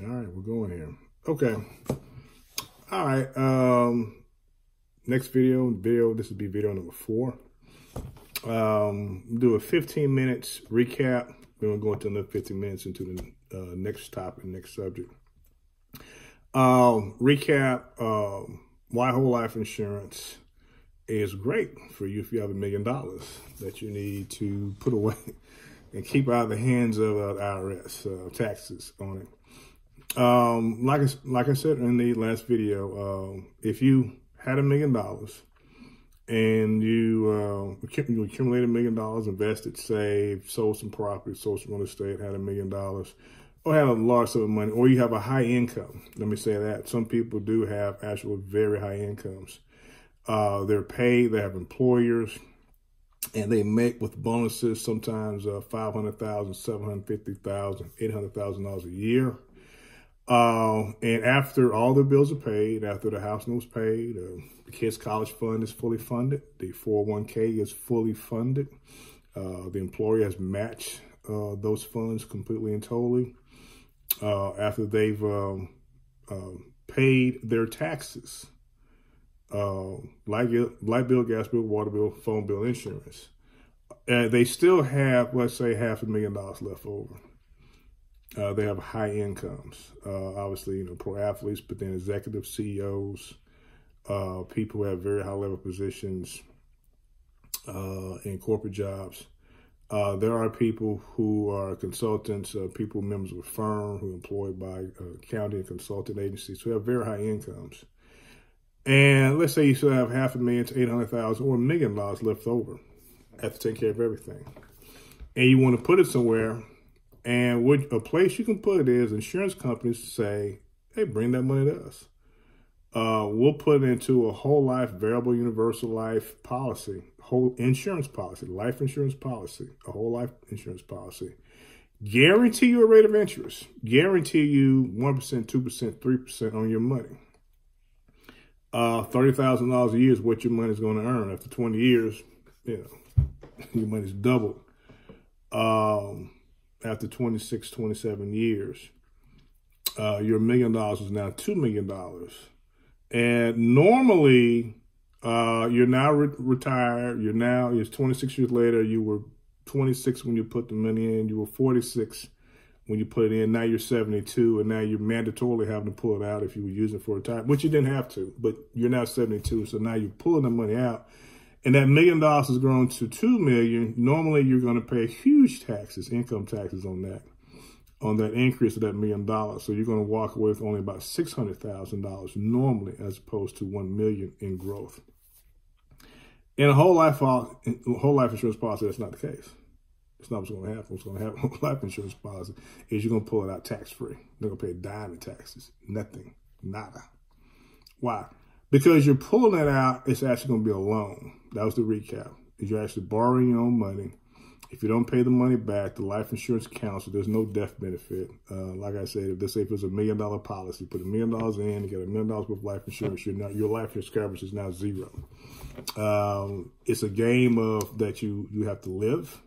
All right, we're going here. Okay. All right. Um, next video, video. This will be video number four. Um, do a 15 minutes recap. Then we'll go into another 15 minutes into the uh, next topic, next subject. Um, recap. Um, why whole life insurance is great for you if you have a million dollars that you need to put away and keep out of the hands of uh, IRS uh, taxes on it. Um, like I, like I said in the last video, um, if you had a million dollars and you, uh, you accumulated a million dollars, invested, saved, sold some property, sold some real estate, had a million dollars, or had a large sum of money, or you have a high income. Let me say that some people do have actual very high incomes. Uh, they're paid, they have employers, and they make with bonuses sometimes uh, $500,000, $750,000, $800,000 a year. Uh, and after all the bills are paid, after the house note is paid, uh, the kids' college fund is fully funded, the 401k is fully funded, uh, the employer has matched uh, those funds completely and totally uh, after they've um, uh, paid their taxes, uh, light, light bill, gas bill, water bill, phone bill, insurance. They still have, let's say, half a million dollars left over. Uh, they have high incomes, uh, obviously, you know, pro athletes, but then executive CEOs, uh, people who have very high level positions in corporate jobs uh, there are people who are consultants, uh, people members of a firm who are employed by uh, county and consulting agencies who have very high incomes. And let's say you still have half a million to 800,000 or a million dollars left over after taking care of everything. And you want to put it somewhere. And what a place you can put it is insurance companies say, hey, bring that money to us. Uh, we'll put it into a whole life variable universal life policy whole insurance policy, life insurance policy, a whole life insurance policy. Guarantee you a rate of interest. Guarantee you 1%, 2%, 3% on your money. Uh, $30,000 a year is what your money is going to earn. After 20 years, you know, your money's doubled. Um, after 26, 27 years, uh, your million dollars is now $2 million. And normally, uh, you're now re retired. You're now, it's 26 years later. You were 26 when you put the money in. You were 46 when you put it in. Now you're 72, and now you're mandatorily having to pull it out if you were using it for a time, which you didn't have to, but you're now 72. So now you're pulling the money out. And that million dollars has grown to two million. Normally, you're going to pay huge taxes, income taxes on that, on that increase of that million dollars. So you're going to walk away with only about six hundred thousand dollars normally, as opposed to one million in growth. In a whole life uh, whole life insurance policy, that's not the case. It's not what's going to happen. What's going to happen with life insurance policy is you're going to pull it out tax free. They're going to pay a dime in taxes. Nothing. Nada. Why? Because you're pulling it out, it's actually going to be a loan. That was the recap. You're actually borrowing your own money if you don't pay the money back, the life insurance counts. there's no death benefit. Uh, like I said, if say if it's a million dollar policy, put a million dollars in, you get a million dollars worth of life insurance, your, your life insurance coverage is now zero. Um, it's a game of that you, you have to live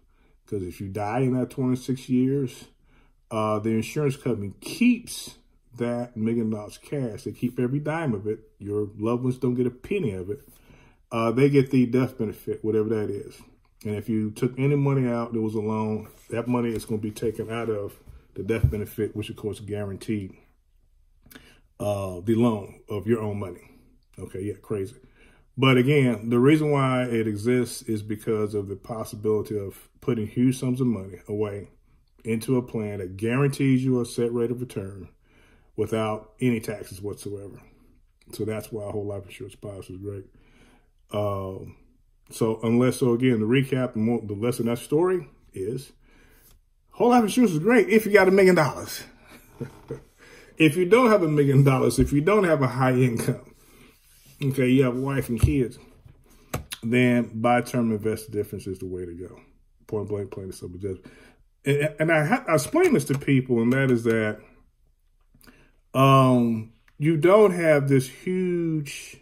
because if you die in that 26 years, uh, the insurance company keeps that million dollars cash. They keep every dime of it. Your loved ones don't get a penny of it. Uh, they get the death benefit, whatever that is. And if you took any money out that was a loan, that money is going to be taken out of the death benefit, which of course guaranteed uh, the loan of your own money. Okay, yeah, crazy. But again, the reason why it exists is because of the possibility of putting huge sums of money away into a plan that guarantees you a set rate of return without any taxes whatsoever. So that's why whole life insurance policy is great. Um, so unless, so again, the recap, the, the lesson of that story is whole life insurance is great if you got a million dollars. if you don't have a million dollars, if you don't have a high income, okay, you have a wife and kids, then buy term invest difference is the way to go. Point blank, plain and simple. And, and I, I explain this to people, and that is that um, you don't have this huge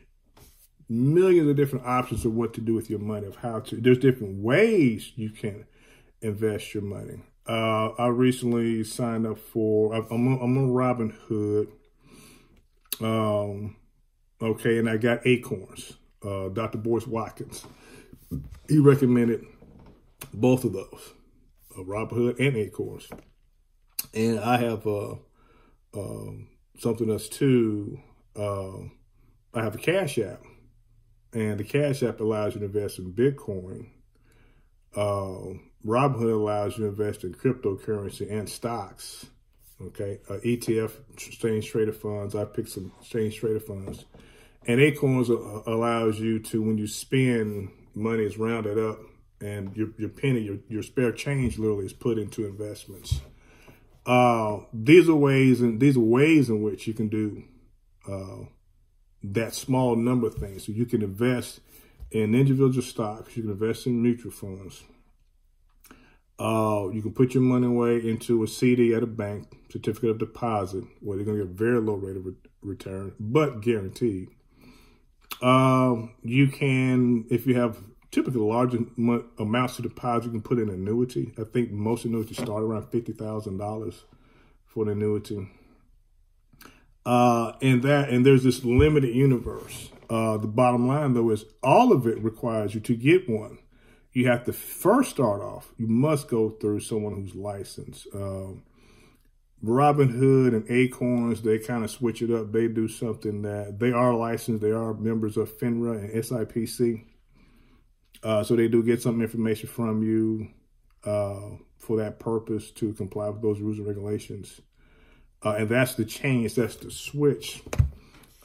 millions of different options of what to do with your money, of how to. There's different ways you can invest your money. Uh, I recently signed up for, I'm on, I'm on Robinhood. Um, okay, and I got Acorns, uh, Dr. Boyce Watkins. He recommended both of those, uh, Robinhood and Acorns. And I have uh, um, something else too. Uh, I have a Cash App, and the Cash App allows you to invest in Bitcoin. Uh, Robinhood allows you to invest in cryptocurrency and stocks. Okay, uh, ETF, exchange traded funds. I picked some exchange traded funds, and Acorns allows you to, when you spend money, is rounded up, and your your penny, your your spare change, literally is put into investments. Uh, these are ways, and these are ways in which you can do uh, that small number of things. So you can invest in individual stocks. You can invest in mutual funds uh, you can put your money away into a CD at a bank, certificate of deposit, where they're going to get a very low rate of re return, but guaranteed. Uh, you can, if you have typically large amounts to deposit, you can put in annuity. I think most annuities start around $50,000 for an annuity. Uh, and that, and there's this limited universe. Uh, the bottom line though is all of it requires you to get one you have to first start off, you must go through someone who's licensed. Um, Robinhood and Acorns, they kind of switch it up. They do something that they are licensed. They are members of FINRA and SIPC. Uh, so they do get some information from you uh, for that purpose to comply with those rules and regulations. Uh, and that's the change. That's the switch.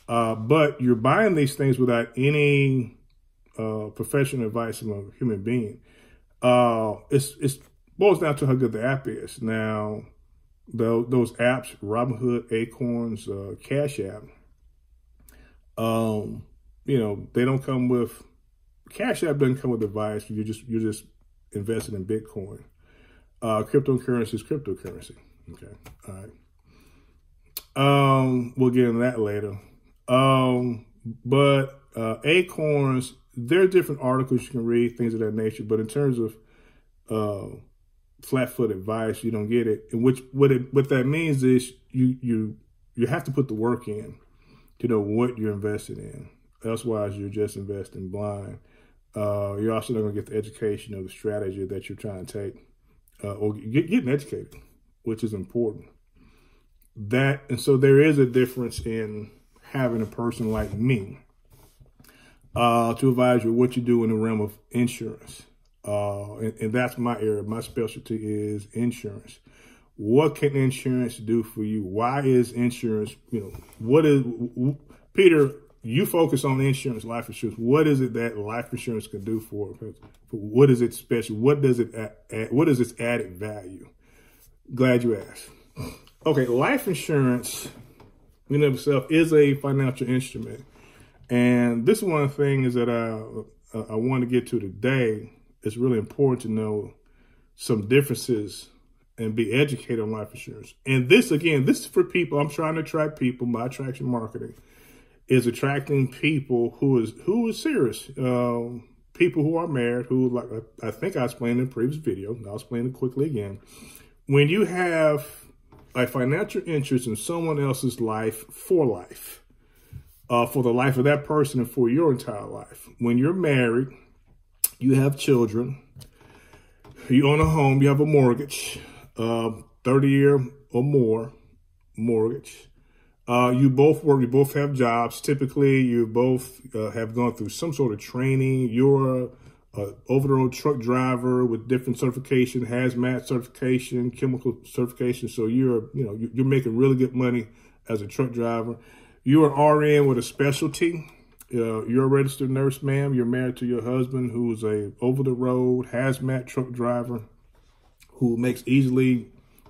Uh, but you're buying these things without any uh, professional advice from a human being. Uh, it's it's boils down to how good the app is. Now, the, those apps, Robinhood, Acorns, Cash App, um, you know, they don't come with Cash App doesn't come with advice. You just you're just investing in Bitcoin. Uh, cryptocurrency is cryptocurrency. Okay, all right. Um, we'll get into that later. Um, but uh, Acorns there are different articles you can read, things of that nature. But in terms of uh, flat foot advice, you don't get it. And which what it what that means is you you you have to put the work in to know what you're invested in. Elsewise, you're just investing blind. Uh, you're also not going to get the education or the strategy that you're trying to take, uh, or get, getting educated, which is important. That and so there is a difference in having a person like me uh, to advise you what you do in the realm of insurance. Uh, and, and, that's my area. My specialty is insurance. What can insurance do for you? Why is insurance, you know, what is, Peter, you focus on insurance, life insurance. What is it that life insurance can do for, what is it special? What does it, add, what is its added value? Glad you asked. Okay, life insurance in of itself is a financial instrument and this one thing is that I, I want to get to today. It's really important to know some differences and be educated on life insurance. And this, again, this is for people. I'm trying to attract people. My attraction marketing is attracting people who is who is serious. Um, people who are married, who like I think I explained in the previous video. I'll explain it quickly again. When you have a financial interest in someone else's life for life, uh, for the life of that person and for your entire life. When you're married, you have children, you own a home, you have a mortgage, uh, 30 year or more mortgage. Uh, you both work, you both have jobs. Typically, you both uh, have gone through some sort of training. You're a over-the-road truck driver with different certification, hazmat certification, chemical certification. So you're, you know, you're making really good money as a truck driver. You're an RN with a specialty. Uh, you're a registered nurse, ma'am. You're married to your husband, who is a over-the-road hazmat truck driver, who makes easily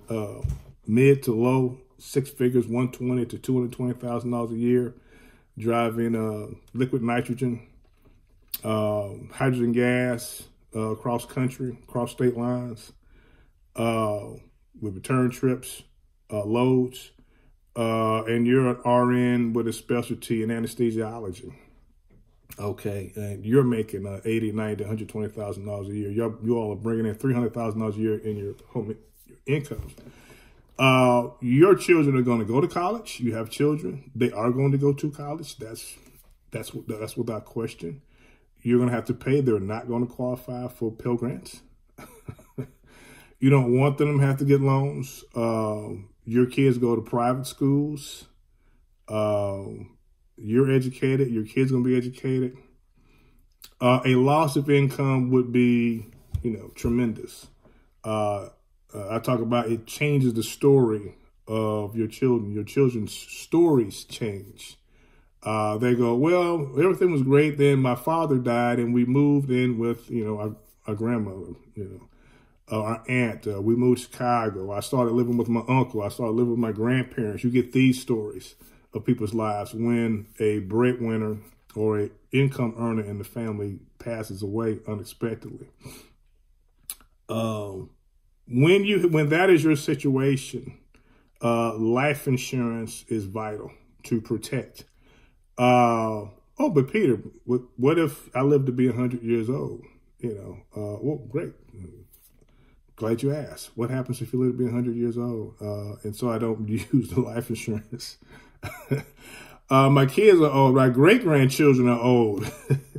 uh, mid to low six figures, one twenty to two hundred twenty thousand dollars a year, driving uh, liquid nitrogen, um, hydrogen gas uh, across country, across state lines, uh, with return trips, uh, loads uh, and you're an RN with a specialty in anesthesiology. Okay, and you're making uh, 80, 90, 120,000 dollars a year. Y'all, you all are bringing in 300,000 dollars a year in your home, your incomes. Uh, your children are going to go to college. You have children; they are going to go to college. That's that's that's without question. You're going to have to pay. They're not going to qualify for Pell Grants. you don't want them to have to get loans. Uh, your kids go to private schools. Uh, you're educated. Your kids going to be educated. Uh, a loss of income would be, you know, tremendous. Uh, uh, I talk about it changes the story of your children. Your children's stories change. Uh, they go, well, everything was great. Then my father died, and we moved in with, you know, our, our grandmother, you know, uh, our aunt. Uh, we moved to Chicago. I started living with my uncle. I started living with my grandparents. You get these stories of people's lives when a breadwinner or an income earner in the family passes away unexpectedly. Um, when you when that is your situation, uh, life insurance is vital to protect. Uh, oh, but Peter, what, what if I live to be hundred years old? You know, uh, well, great. Glad you asked. What happens if you live to be hundred years old? Uh, and so I don't use the life insurance. Uh, my kids are old. My great grandchildren are old.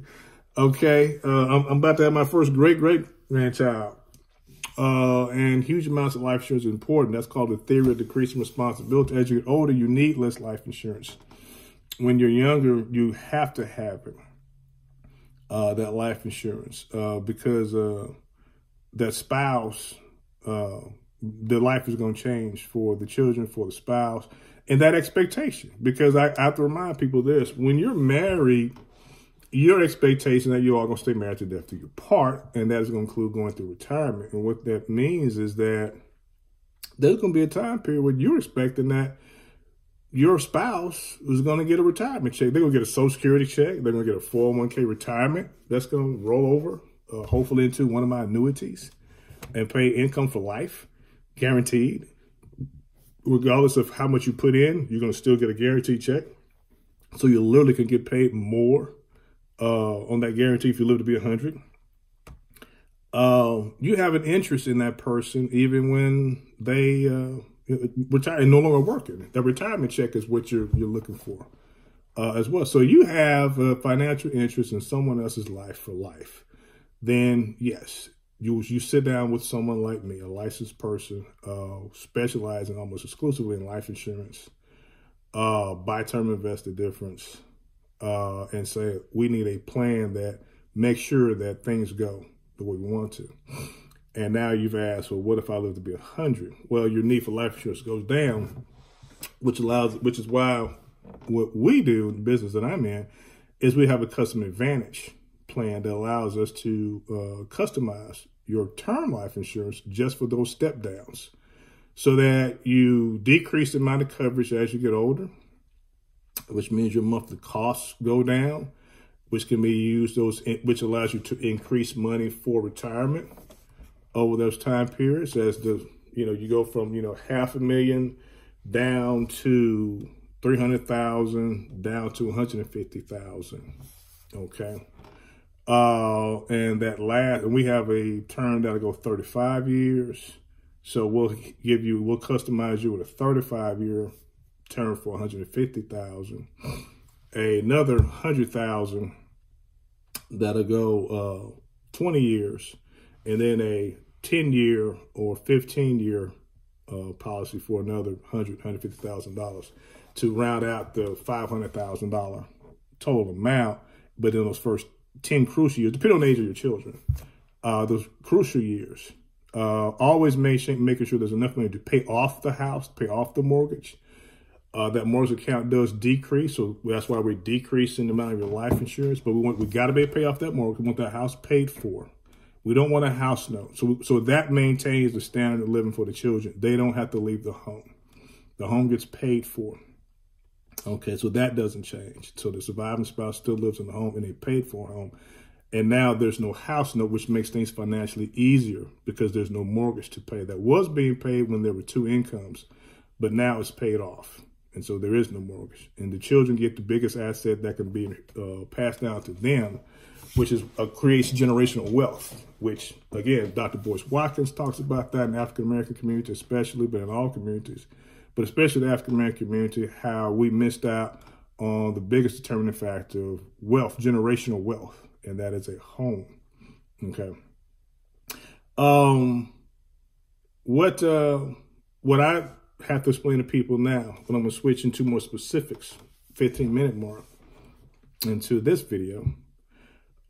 okay. Uh, I'm, I'm, about to have my first great great grandchild. Uh, and huge amounts of life insurance is important. That's called the theory of decreasing responsibility. As you get older, you need less life insurance. When you're younger, you have to have it, uh, that life insurance, uh, because uh, that spouse, uh, the life is going to change for the children, for the spouse and that expectation. Because I, I have to remind people this when you're married, your expectation that you are going to stay married to death to your part, and that is going to include going through retirement. And what that means is that there's going to be a time period where you're expecting that your spouse is going to get a retirement check. They're going to get a Social Security check. They're going to get a 401k retirement that's going to roll over, uh, hopefully, into one of my annuities and pay income for life, guaranteed regardless of how much you put in, you're going to still get a guarantee check. So you literally can get paid more uh, on that guarantee if you live to be 100. Uh, you have an interest in that person even when they uh, retire and no longer working. That retirement check is what you're you're looking for uh, as well. So you have a financial interest in someone else's life for life. Then yes, you you sit down with someone like me, a licensed person, uh, specializing almost exclusively in life insurance, uh, buy term invest the difference, uh, and say we need a plan that makes sure that things go the way we want to. And now you've asked, well, what if I live to be hundred? Well, your need for life insurance goes down, which allows, which is why what we do in the business that I'm in is we have a custom advantage plan that allows us to uh, customize your term life insurance just for those step downs so that you decrease the amount of coverage as you get older, which means your monthly costs go down, which can be used those which allows you to increase money for retirement over those time periods as the you know you go from you know half a million down to 300,000 down to 150,000 okay uh, and that last, and we have a term that'll go 35 years. So we'll give you, we'll customize you with a 35 year term for 150,000. Another 100,000 that'll go uh, 20 years, and then a 10 year or 15 year uh, policy for another 100, $150,000 to round out the $500,000 total amount. But in those first 10 crucial years, depending on the age of your children, uh, those crucial years, uh, always making sure there's enough money to pay off the house, pay off the mortgage. Uh, that mortgage account does decrease, so that's why we're decreasing the amount of your life insurance. But we want we got to be pay off that mortgage. We want that house paid for. We don't want a house note. So so that maintains the standard of living for the children. They don't have to leave the home. The home gets paid for. Okay, so that doesn't change. So the surviving spouse still lives in the home and they paid for home. And now there's no house note, which makes things financially easier because there's no mortgage to pay. That was being paid when there were two incomes, but now it's paid off. And so there is no mortgage. And the children get the biggest asset that can be uh, passed down to them, which is uh, creates generational wealth, which, again, Dr. Boyce Watkins talks about that in the African American community, especially, but in all communities, but especially the African American community, how we missed out on the biggest determining factor of wealth, generational wealth, and that is a home. Okay. Um, what uh, what I have to explain to people now, but I'm gonna switch into more specifics, 15 minute mark, into this video,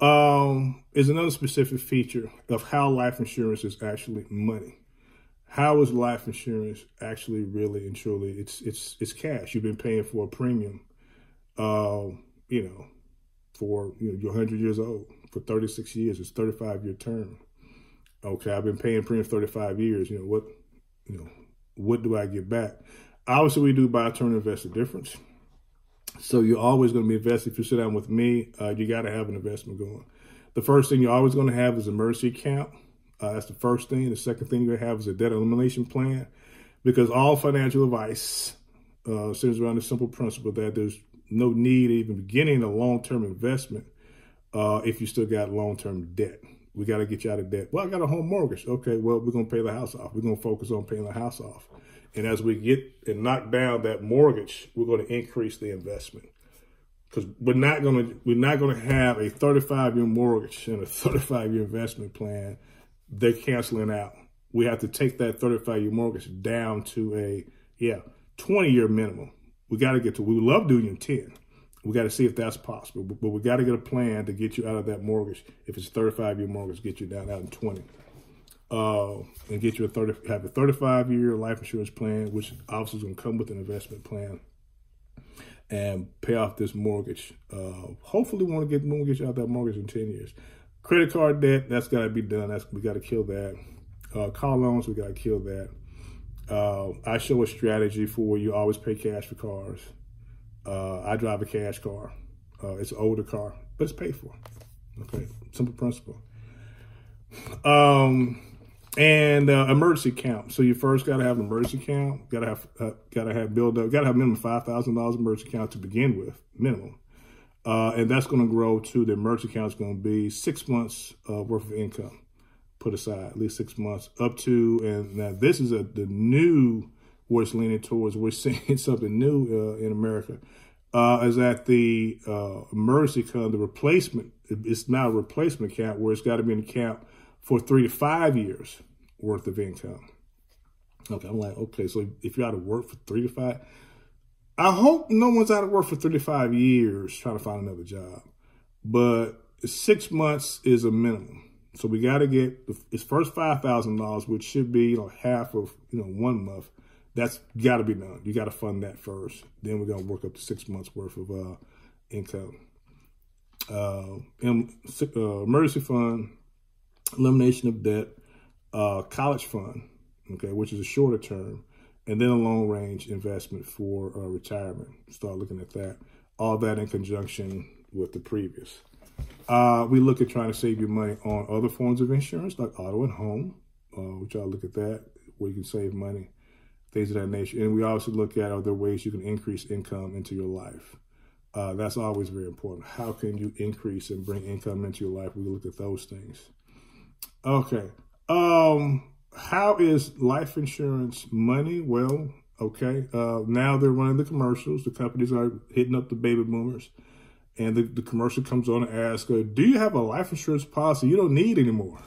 um, is another specific feature of how life insurance is actually money. How is life insurance actually really and truly? It's it's it's cash. You've been paying for a premium, uh, you know, for you know you're 100 years old for 36 years. It's 35 year term. Okay, I've been paying premium 35 years. You know what? You know what do I get back? Obviously, we do buy, term, invest a difference. So you're always going to be invested. If you sit down with me, uh, you got to have an investment going. The first thing you're always going to have is a mercy account. Uh, that's the first thing. The second thing to have is a debt elimination plan because all financial advice uh, centers around the simple principle that there's no need even beginning a long-term investment uh, if you still got long-term debt. We got to get you out of debt. Well, I got a home mortgage. Okay, well, we're going to pay the house off. We're going to focus on paying the house off. And as we get and knock down that mortgage, we're going to increase the investment. Because we're not going to we're not going to have a 35 year mortgage and a 35 year investment plan. They're canceling out. We have to take that 35 year mortgage down to a yeah 20 year minimum. We got to get to. We love doing 10. We got to see if that's possible, but, we got to get a plan to get you out of that mortgage. If it's a 35 year mortgage, get you down out in 20. Uh, and get you a 30, have a 35 year life insurance plan, which obviously is going to come with an investment plan and pay off this mortgage. Uh, hopefully we want to get mortgage out that mortgage in 10 years. Credit card debt, that's got to be done. That's We got to kill that. Uh, car loans, we got to kill that. Uh, I show a strategy for you always pay cash for cars. Uh, I drive a cash car. Uh, it's an older car, but it's paid for. Okay, simple principle. Um, and uh, emergency account. So you first got to have an emergency account. Got to have uh, got to have build up. Got to have minimum five thousand dollars emergency account to begin with, minimum. Uh, and that's going to grow to the emergency account is going to be six months uh, worth of income put aside, at least six months up to. And now this is a the new where it's leaning towards. We're seeing something new uh, in America. Uh, is that the uh, emergency account, the replacement, it's now a replacement account where it's got to be an account for three to five years worth of income. Okay, I'm like, okay, so if you're out of work for three to five, I hope no one's out of work for three to five years trying to find another job. But six months is a minimum. So we got to get its first $5,000, which should be you know, half of you know one month that's got to be done. You got to fund that first. Then we're gonna work up to six months worth of uh, income. Uh, uh, emergency fund, elimination of debt, uh, college fund, okay, which is a shorter term, and then a long range investment for uh, retirement. Start looking at that. All that in conjunction with the previous. Uh, we look at trying to save you money on other forms of insurance like auto and home, uh, which I'll look at that where you can save money things of that nature. And we also look at other ways you can increase income into your life. Uh, that's always very important. How can you increase and bring income into your life? We look at those things. Okay. Um, how is life insurance money? Well, okay. Uh, now they're running the commercials. The companies are hitting up the baby boomers. And the, the commercial comes on and asks, uh, do you have a life insurance policy you don't need anymore?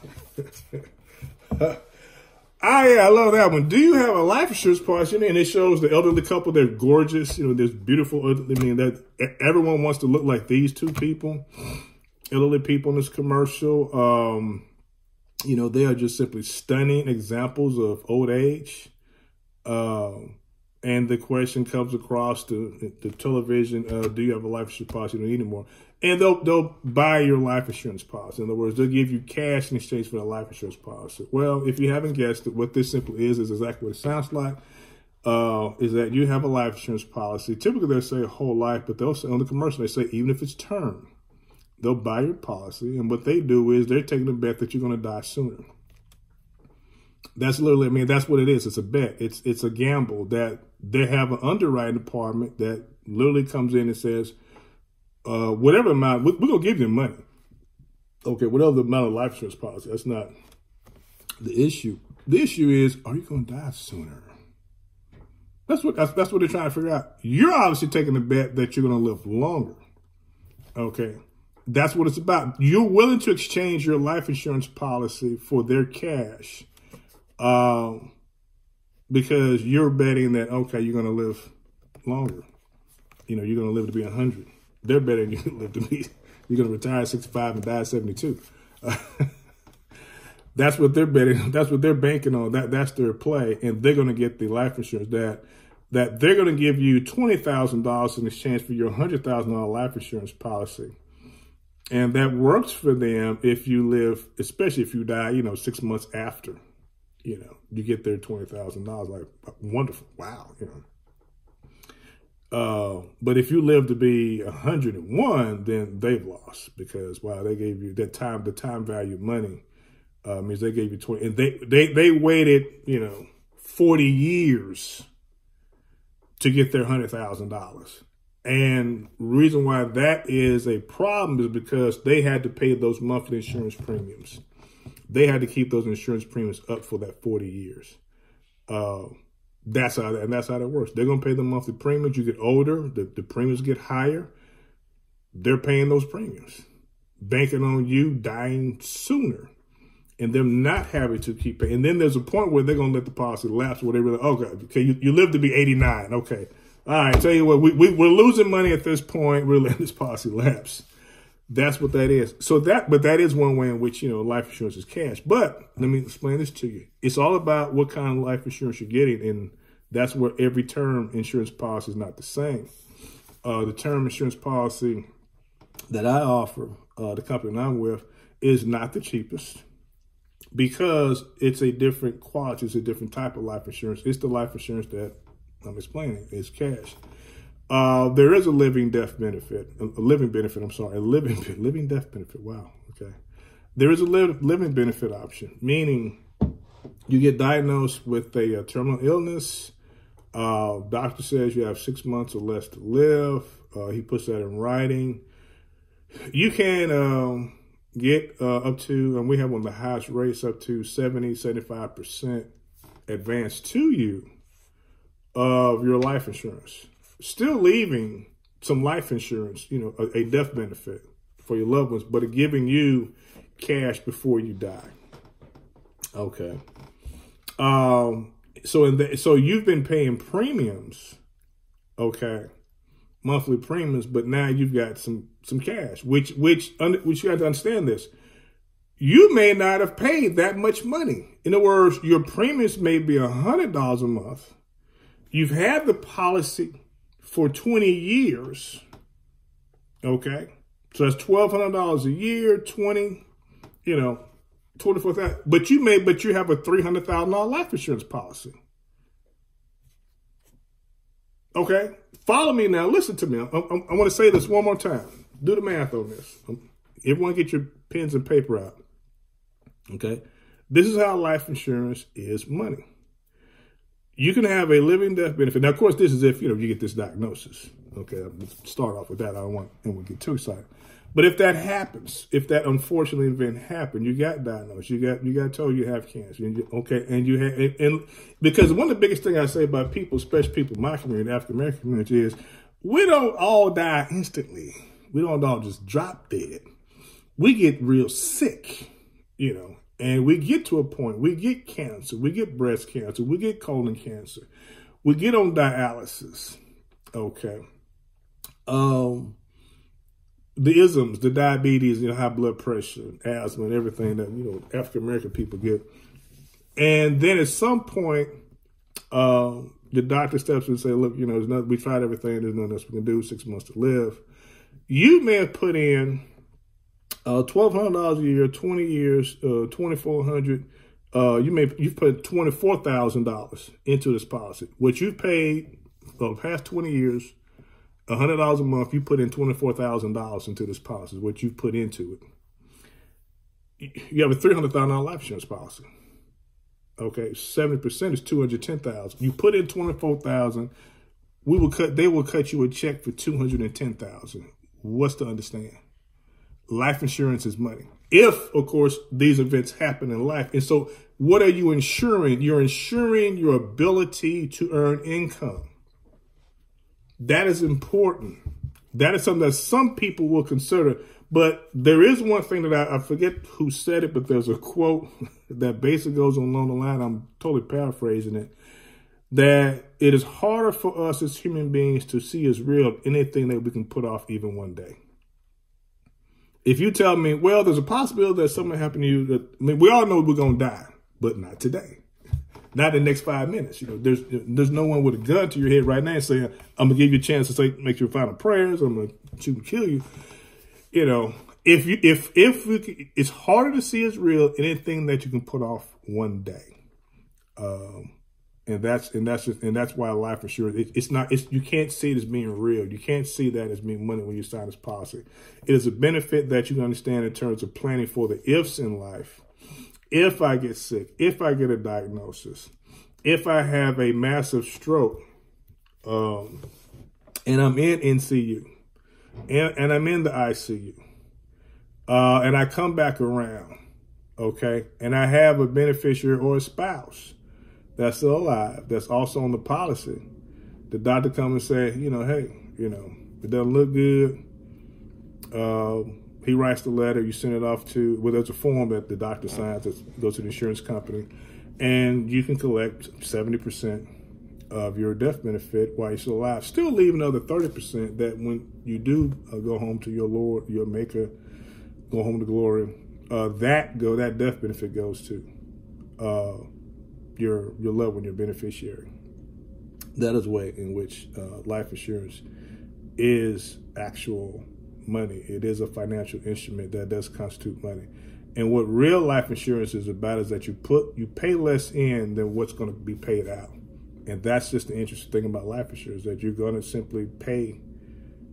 Ah, yeah, I love that one. Do you have a life insurance policy? And it shows the elderly couple. They're gorgeous. You know, there's beautiful. I mean, that everyone wants to look like these two people, elderly people in this commercial. Um, you know, they are just simply stunning examples of old age. Um, and the question comes across the, the television, uh, do you have a life insurance policy? You don't need anymore and they'll they'll buy your life insurance policy. In other words, they'll give you cash in exchange for the life insurance policy. Well, if you haven't guessed it, what this simply is is exactly what it sounds like. Uh, is that you have a life insurance policy? Typically, they'll say a whole life, but they'll say on the commercial they say even if it's term, they'll buy your policy, and what they do is they're taking a bet that you're going to die sooner. That's literally, I mean, that's what it is. It's a bet. It's it's a gamble that they have an underwriting department that literally comes in and says, uh, whatever amount, we're, we're gonna give you money. Okay, whatever the amount of life insurance policy. That's not the issue. The issue is, are you gonna die sooner? That's what that's, that's what they're trying to figure out. You're obviously taking the bet that you're gonna live longer. Okay. That's what it's about. You're willing to exchange your life insurance policy for their cash um, because you're betting that, okay, you're going to live longer. You know, you're going to live to be 100. They're betting you live to be, you're going to retire 65 and die 72. Uh, that's what they're betting. That's what they're banking on. That That's their play. And they're going to get the life insurance that that they're going to give you $20,000 in exchange for your $100,000 life insurance policy. And that works for them if you live, especially if you die, you know, six months after you know, you get their twenty thousand dollars. Like wonderful, wow, you know. Uh, but if you live to be 101, then they've lost because wow, they gave you that time. The time value money uh, means they gave you 20, and they they they waited, you know, 40 years to get their hundred thousand dollars. And reason why that is a problem is because they had to pay those monthly insurance premiums they had to keep those insurance premiums up for that 40 years. Uh, that's how and that's how that works. They're gonna pay the monthly premiums. You get older, the, the premiums get higher. They're paying those premiums, banking on you dying sooner, and them not having to keep paying. And then there's a point where they're gonna let the policy lapse, where they really okay, okay, you, you live to be 89, okay. All right, tell you what, we, we we're losing money at this point. We're letting this policy lapse. That's what that is. So that, but that is one way in which, you know, life insurance is cash. But let me explain this to you. It's all about what kind of life insurance you're getting. And that's where every term insurance policy is not the same. Uh, the term insurance policy that I offer, uh, the company I'm with, is not the cheapest because it's a different quality. It's a different type of life insurance. It's the life insurance that I'm explaining. It's cash. Uh, there is a living death benefit, a living benefit. I'm sorry, a living living death benefit. Wow. Okay. There is a li- living benefit option, meaning you get diagnosed with a, a terminal illness. Uh, doctor says you have six months or less to live. Uh, he puts that in writing. You can um, get uh, up to, and we have one of the highest rates, up to 70, 75% advance to you of your life insurance still leaving some life insurance, you know, a, a death benefit for your loved ones, but giving you cash before you die. Okay. Um, so in the, so you've been paying premiums, okay, monthly premiums, but now you've got some some cash, which which which you have to understand this. You may not have paid that much money. In other words, your premiums may be a hundred dollars a month. You've had the policy for 20 years. Okay. So that's $1,200 a year, 20, you know, 24,000. But you may, but you have a $300,000 life insurance policy. Okay. Follow me now. Listen to me. I, I, I want to say this one more time. Do the math on this. Um, everyone get your pens and paper out. Okay. This is how life insurance is money you can have a living death benefit. Now, of course, this is if you know you get this diagnosis. Okay, I'll start off with that. I don't want anyone to get too excited. But if that happens, if that unfortunate event happened, you got diagnosed, you got you got told you have cancer, you, okay, and you have, and, and, because one of the biggest things I say about people, especially people in my community, African American community, is we don't all die instantly. We don't all just drop dead. We get real sick, you know, and we get to a point, we get cancer, we get breast cancer, we get colon cancer, we get on dialysis. Okay. Um, the isms, the diabetes, you know, high blood pressure, asthma, and everything that, you know, African American people get. And then at some point, uh, the doctor steps in and say, look, you know, there's nothing, we tried everything, there's nothing else we can do, six months to live. You may have put in uh, twelve hundred dollars a year, twenty years, uh, twenty four hundred. Uh, you may you've put twenty four thousand dollars into this policy. What you've paid for the past twenty years, hundred dollars a month, you put in twenty four thousand dollars into this policy. What you've put into it. You have a three hundred thousand dollar life insurance policy. Okay, 70% is 210,000. You put in 24,000, we will cut they will cut you a check for 210,000. What's to understand? Life insurance is money. If, of course, these events happen in life. And so what are you insuring? You're insuring your ability to earn income. That is important. That is something that some people will consider. But there is one thing that I, I forget who said it, but there's a quote that basically goes along the line. I'm totally paraphrasing it. That it is harder for us as human beings to see as real anything that we can put off even one day. If you tell me, well, there's a possibility that something happened to you that I mean, we all know we're gonna die, but not today. Not in the next five minutes. You know, there's there's no one with a gun to your head right now saying, I'm gonna give you a chance to say make your final prayers, I'm gonna shoot and kill you. You know, if you if if we, it's harder to see as real anything that you can put off one day. Um and that's and that's just and that's why life insurance it, it's not it's you can't see it as being real. You can't see that as being money when you sign this policy. It is a benefit that you understand in terms of planning for the ifs in life. If i get sick if i get a diagnosis if i have a massive stroke um, and i'm in ncu and, and i'm in the icu uh, and i come back around okay and i have a beneficiary or a spouse that's still alive, that's also on the policy, the doctor come and say, you know, hey, you know, it doesn't look good. Uh, he writes the letter, you send it off to, well, there's a form that the doctor signs that goes to the insurance company, and you can collect 70% of your death benefit while you're still alive. Still leave another 30% that when you do uh, go home to your Lord, your Maker, go home to glory, uh, that go that death benefit goes to. Your your loved one, your beneficiary. That is a way in which uh, life insurance is actual money. It is a financial instrument that does constitute money. And what real life insurance is about is that you put you pay less in than what's going to be paid out. And that's just the interesting thing about life insurance that you're going to simply pay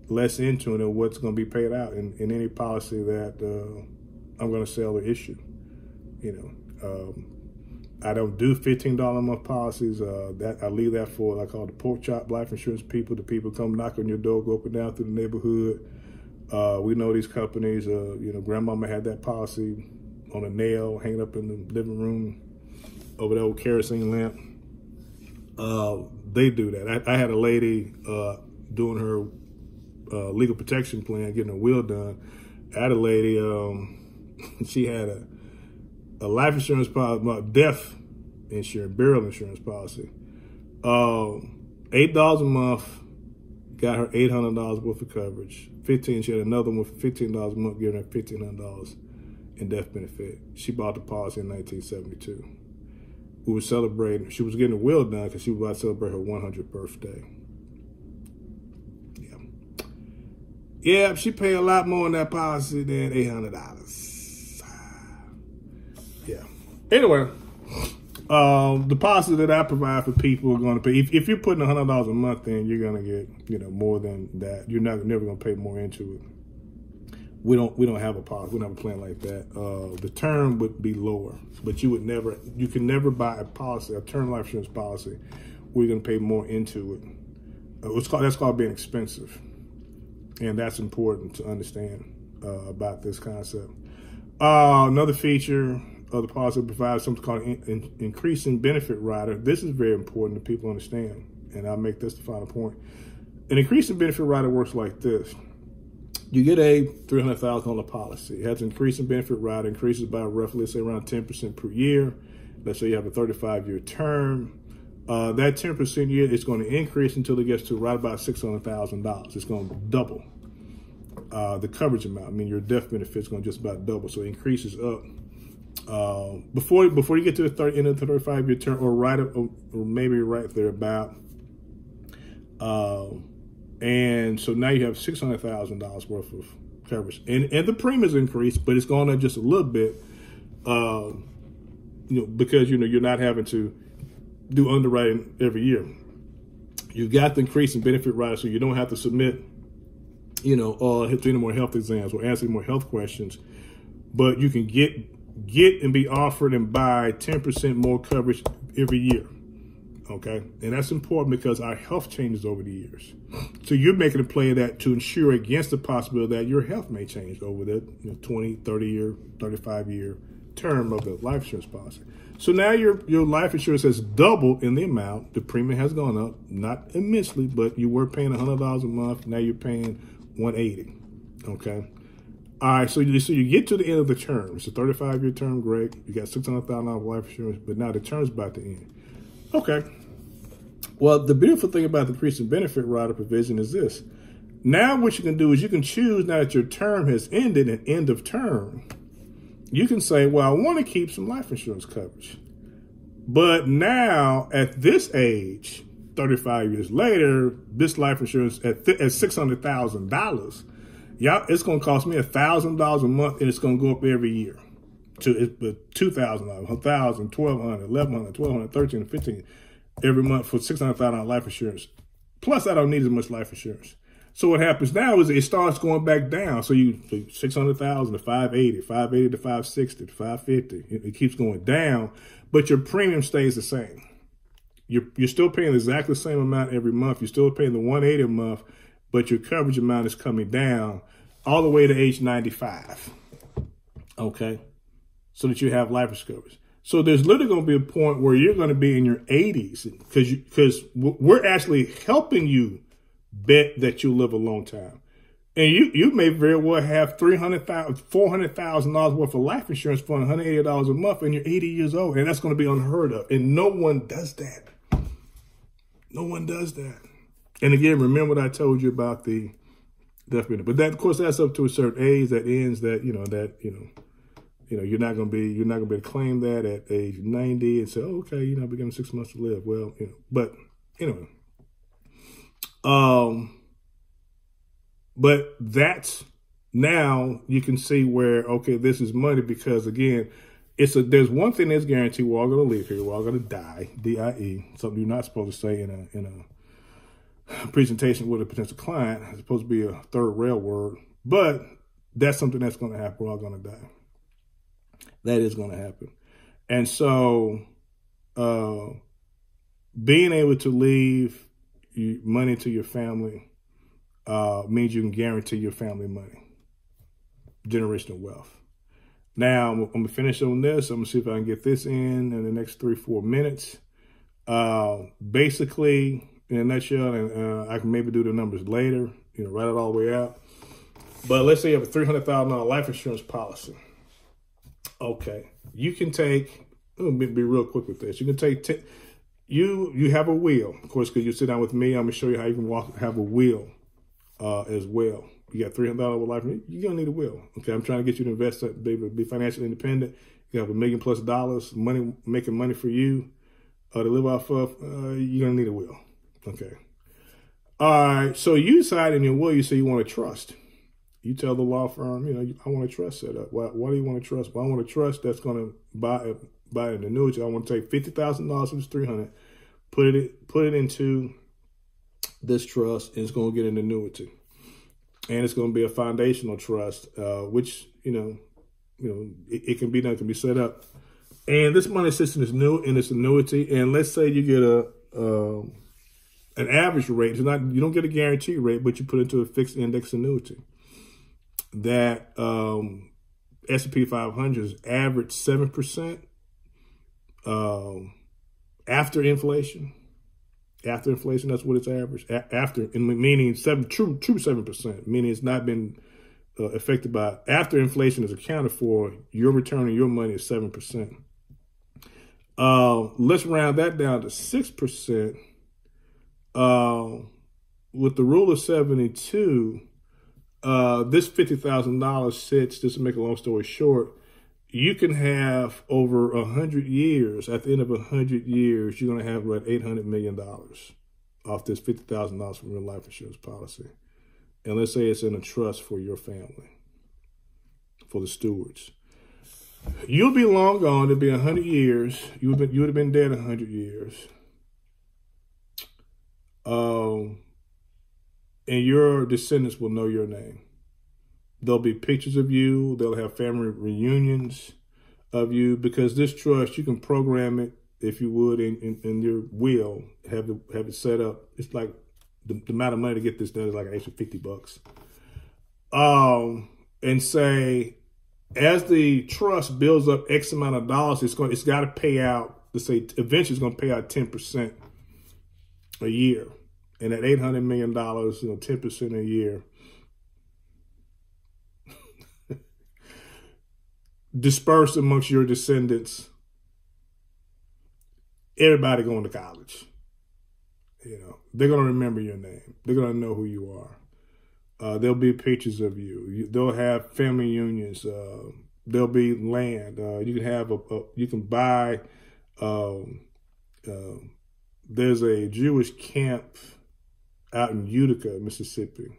less into it than what's going to be paid out in, in any policy that uh, I'm going to sell or issue. You know, um, I don't do fifteen dollar a month policies. Uh, that I leave that for I call the pork chop life insurance people. The people come knock on your door, go up and down through the neighborhood. Uh, we know these companies. Uh, you know, grandmama had that policy on a nail hanging up in the living room over the old kerosene lamp. Uh, they do that. I, I had a lady uh, doing her uh, legal protection plan, getting her will done. I had a lady. Um, she had a a life insurance policy, death insurance, burial insurance policy. Um, eight dollars a month got her eight hundred dollars worth of coverage. Fifteen, she had another one for fifteen dollars a month, giving her fifteen hundred dollars in death benefit. She bought the policy in nineteen seventy two. We were celebrating. She was getting a will done because she was about to celebrate her one hundredth birthday. Yeah, yeah, she paid a lot more on that policy than eight hundred dollars. Anyway, um, the policy that I provide for people are going to pay. If, if you're putting hundred dollars a month in, you're going to get you know more than that. You're not never going to pay more into it. We don't we don't have a policy. We don't have a plan like that. Uh, the term would be lower, but you would never you can never buy a policy, a term life insurance policy, where you're going to pay more into it. Uh, it's called that's called being expensive, and that's important to understand uh, about this concept. Uh, another feature of the policy provides something called in, in, increasing benefit rider. This is very important that people understand, and I'll make this the final point. An increasing benefit rider works like this. You get a $300,000 policy. It has an increasing benefit rider, increases by roughly, say, around 10% per year. Let's say you have a 35-year term. Uh, that 10% year is going to increase until it gets to right about $600,000. It's going to double uh, the coverage amount. I mean, your death benefit is going to just about double. So it increases up uh, before before you get to the 30 end of the 35 year term, or right or maybe right there about. Uh, and so now you have six hundred thousand dollars worth of coverage, and and the premiums increased, but it's going up just a little bit. Uh, you know, because you know you're not having to do underwriting every year. You got the increase in benefit rider, so you don't have to submit, you know, uh, any more health exams or answer more health questions, but you can get get and be offered and buy 10% more coverage every year. Okay. And that's important because our health changes over the years. So you're making a play of that to ensure against the possibility that your health may change over the you know, 20, 30 year, 35 year term of the life insurance policy. So now your your life insurance has doubled in the amount. The premium has gone up, not immensely, but you were paying hundred dollars a month. Now you're paying one eighty. Okay. All right, so you so you get to the end of the term. It's a 35 year term, great. You got six hundred thousand dollars life insurance, but now the term's about to end. Okay. Well, the beautiful thing about the increasing benefit rider provision is this. Now what you can do is you can choose now that your term has ended and end of term. You can say, well, I want to keep some life insurance coverage. But now at this age, 35 years later, this life insurance at, at $600,000 y'all, it's going to cost me a thousand dollars a month, and it's going to go up every year to two thousand dollars, a thousand, twelve hundred, eleven hundred, twelve hundred, thirteen, fifteen every month for six hundred thousand dollars life insurance. Plus, I don't need as much life insurance. So what happens now is it starts going back down. So you so 600,000 to 580, 580 to 560 to 550. It, it, keeps going down, but your premium stays the same. You're, you're still paying exactly the same amount every month. You're still paying the 180 a month, but your coverage amount is coming down all the way to age 95. Okay. So that you have life insurance. So there's literally going to be a point where you're going to be in your 80s because you, because we're actually helping you bet that you'll live a long time. And you, you may very well have $300,000, $400,000 worth of life insurance for $180 a month and you're 80 years old. And that's going to be unheard of. And no one does that. No one does that. And again, remember what I told you about the death benefit. But that, of course, that's up to a certain age that ends that, you know, that, you know, you know, you're not going to be, you're not going to be able to claim that at age 90 and say, oh, okay, you know, I've given six months to live. Well, you know, but anyway, um, but that's now you can see where, okay, this is money because again, it's a, there's one thing that's guaranteed. We're all going to live here. We're all going to die. D-I-E. Something you're not supposed to say in a, in a, presentation with a potential client. It's supposed to be a third rail word, but that's something that's going to happen. We're all going to die. That is going to happen. And so, uh, being able to leave money to your family uh, means you can guarantee your family money, generational wealth. Now, I'm, going to finish on this. I'm going to see if I can get this in in the next three, four minutes. Uh, basically, in a nutshell, and uh, I can maybe do the numbers later, you know, write it all the way out. But let's say you have a $300,000 life insurance policy. Okay. You can take, let me be real quick with this. You can take, t- you you have a will, of course, because you sit down with me. I'm gonna show you how you can walk, have a will uh, as well. You got three hundred dollars life. You're gonna need a will. Okay, I'm trying to get you to invest, be be financially independent. You have a million plus dollars, money making money for you uh, to live off of. Uh, you're gonna need a will. Okay. All right. So you decide in your will, you say you want to trust. You tell the law firm, you know, I want a trust set up. Why, why do you want to trust? Well, I want a trust that's going to buy buy an annuity. I want to take fifty thousand dollars of this three hundred, put it put it into this trust, and it's going to get an annuity, and it's going to be a foundational trust, uh, which you know, you know, it, it, can be done, can be set up, and this money system is new in this annuity, and let's say you get a uh, an average rate. It's not you don't get a guarantee rate, but you put into a fixed index annuity that um, S&P 500 average 7% um, after inflation. After inflation, that's what it's average. A- after, meaning seven, true, true 7%, meaning it's not been uh, affected by, after inflation is accounted for, your return on your money is 7%. Uh, let's round that down to 6%. Uh, with the rule of 72, uh, this $50,000 sits, just to make a long story short, you can have over a hundred years, at the end of a hundred years, you're going to have about $800 million off this $50,000 from your life insurance policy. And let's say it's in a trust for your family, for the Stewarts. You'll be long gone. It'll be a hundred years. You would, been, you would have been dead a hundred years. Um, and your descendants will know your name. There'll be pictures of you. They'll have family reunions. of you because this trust you can program it if you would in, your will have it have it set up. It's like the, the, amount of money to get this done is like an extra fifty bucks. Um, and say as the trust builds up X amount of dollars, it's going it's got to pay out. Let's say eventually it's going to pay out ten percent a year, and at eight hundred million dollars, you know, ten percent a year. dispersed amongst your descendants everybody going to college. You know, they're going to remember your name. They're going to know who you are. Uh, there'll be pictures of you. you they'll have family unions. Uh, there'll be land. Uh, you can have a, a you can buy. Um, uh, there's a Jewish camp out in Utica, Mississippi.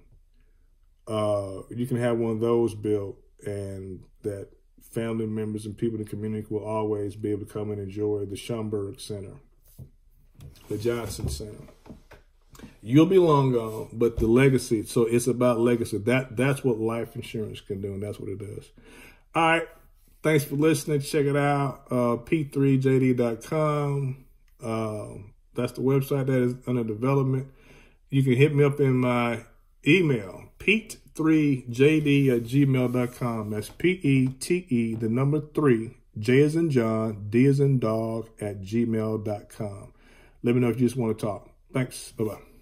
Uh, you can have one of those built, and that family members and people in the community will always be able to come and enjoy the Schomburg Center, the Johnson Center. You'll be long gone, but the legacy. So it's about legacy. That that's what life insurance can do, and that's what it does. All right. Thanks for listening. Check it out. Uh, P3JD.com. Uh, that's the website that is under development. You can hit me up in my email, Pete 3jd at gmail.com. That's P E T E, the number three, J is in John, D is in dog at gmail.com. Let me know if you just want to talk. Thanks. Bye bye.